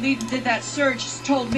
lead did that search told me